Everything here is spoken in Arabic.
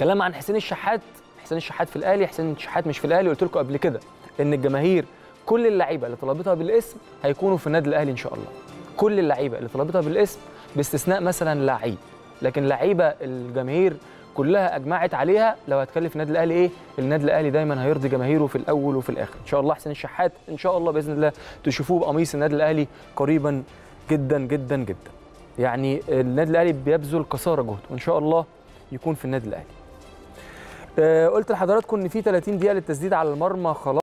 كلام عن حسين الشحات حسين الشحات في الأهلي حسين الشحات مش في الأهلي قلت لكم قبل كده إن الجماهير كل اللعيبة اللي طلبتها بالاسم هيكونوا في النادي الأهلي إن شاء الله. كل اللعيبة اللي طلبتها بالاسم باستثناء مثلا لعيب. لكن لعيبة الجماهير كلها أجمعت عليها لو هتكلف النادي الأهلي إيه؟ النادي الأهلي دايما هيرضي جماهيره في الأول وفي الآخر. إن شاء الله حسين الشحات إن شاء الله بإذن الله تشوفوه بقميص النادي الأهلي قريبا جدا جدا جدا. يعني النادي الأهلي بيبذل قصارى جهد وإن شاء الله يكون في النادي الأهلي. قلت لحضراتكم إن في 30 دقيقة للتسديد على المرمى خلاص.